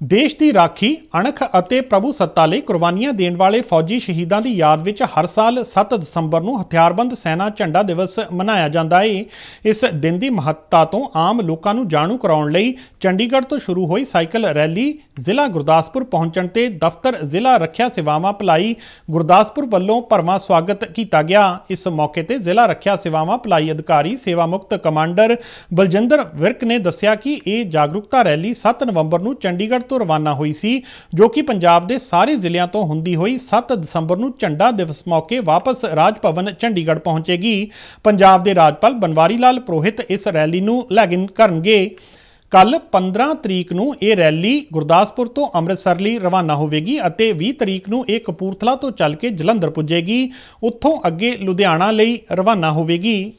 ਦੇਸ਼ ਦੀ ਰਾਖੀ, ਅਣਖ ਅਤੇ ਪ੍ਰਭੂ ਸੱਤਾ ਲਈ ਕੁਰਬਾਨੀਆਂ ਦੇਣ ਵਾਲੇ ਫੌਜੀ ਸ਼ਹੀਦਾਂ ਦੀ ਯਾਦ ਵਿੱਚ ਹਰ ਸਾਲ 7 ਦਸੰਬਰ ਨੂੰ ਹਥਿਆਰਬੰਦ ਸੈਨਾ ਝੰਡਾ ਦਿਵਸ ਮਨਾਇਆ ਜਾਂਦਾ ਹੈ ਇਸ ਦਿਨ ਦੀ ਮਹੱਤਤਾ ਤੋਂ ਆਮ ਲੋਕਾਂ ਨੂੰ ਜਾਣੂ ਕਰਾਉਣ ਲਈ ਚੰਡੀਗੜ੍ਹ ਤੋਂ ਸ਼ੁਰੂ ਹੋਈ ਸਾਈਕਲ ਰੈਲੀ, ਜ਼ਿਲ੍ਹਾ ਗੁਰਦਾਸਪੁਰ ਪਹੁੰਚਣ ਤੇ ਦਫ਼ਤਰ ਜ਼ਿਲ੍ਹਾ ਰੱਖਿਆ ਸੇਵਾਵਾਂ ਭਲਾਈ ਗੁਰਦਾਸਪੁਰ ਵੱਲੋਂ ਭਰਵਾਂ ਸਵਾਗਤ ਕੀਤਾ ਗਿਆ। ਇਸ ਮੌਕੇ ਤੇ ਜ਼ਿਲ੍ਹਾ ਰੱਖਿਆ ਸੇਵਾਵਾਂ ਭਲਾਈ ਅਧਿਕਾਰੀ ਸੇਵਾ ਮੁਕਤ ਕਮਾਂਡਰ ਬਲਜਿੰਦਰ ਵਿਰਕ ਨੇ ਦੱਸਿਆ ਕਿ ਇਹ ਜਾਗਰੂਕਤਾ ਰੈਲੀ 7 ਨਵੰਬਰ ਨੂੰ ਚੰਡੀਗੜ੍ਹ ਤੋਂ ਰਵਾਨਾ ਹੋਈ ਸੀ, ਜੋ ਕਿ ਪੰਜਾਬ ਦੇ ਸਾਰੇ ਜ਼ਿਲ੍ਹਿਆਂ ਤੋਂ ਹੁੰਦੀ ਹੋਈ 7 ਦਸੰਬਰ ਨੂੰ ਝੰਡਾ ਦਿਵਸ ਮੌਕੇ ਵਾਪਸ ਰਾਜ ਭਵਨ ਚੰਡੀਗੜ੍ਹ ਪਹੁੰਚੇਗੀ। ਪੰਜਾਬ ਦੇ ਰਾਜਪਾਲ ਬਨਵਾਰੀ ਲਾਲ ਪ੍ਰੋਹਿਤ ਇਸ ਰੈਲੀ ਨੂੰ ਲੈਗਿਨ ਕਰਨਗੇ। ਕੱਲ 15 ਤਰੀਕ ਨੂੰ ਇਹ ਰੈਲੀ ਗੁਰਦਾਸਪੁਰ ਤੋਂ ਅੰਮ੍ਰਿਤਸਰ ਲਈ ਰਵਾਨਾ ਹੋਵੇਗੀ ਅਤੇ 20 ਤਰੀਕ ਨੂੰ ਇਹ ਕਪੂਰਥਲਾ ਤੋਂ ਚੱਲ ਕੇ ਜਲੰਧਰ ਪੁੱਜੇਗੀ। ਉੱਥੋਂ ਅੱਗੇ ਲੁਧਿਆਣਾ ਲਈ ਰਵਾਨਾ ਹੋਵੇਗੀ।